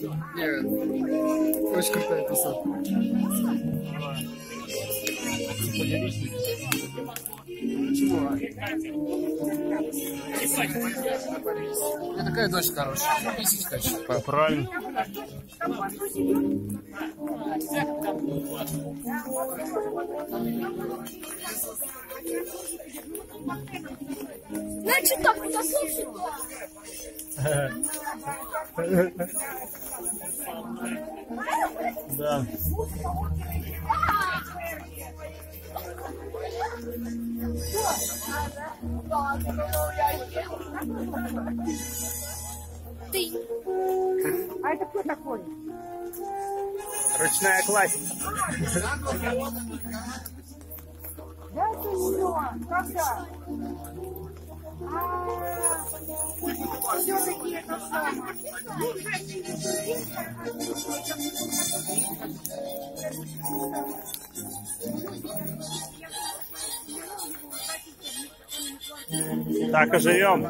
Нет. Очень крутая. Чего? У меня такая дочь хорошая. Писать хочу. Правильно. Значит так, послушай. Да. Ты. А это кто такой? Ручная классика. Да, это ее. Когда? Все-таки это самое. Так и живем.